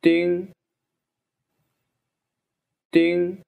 丁丁。